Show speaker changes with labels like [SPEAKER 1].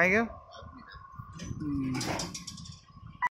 [SPEAKER 1] खाएगा हम्म।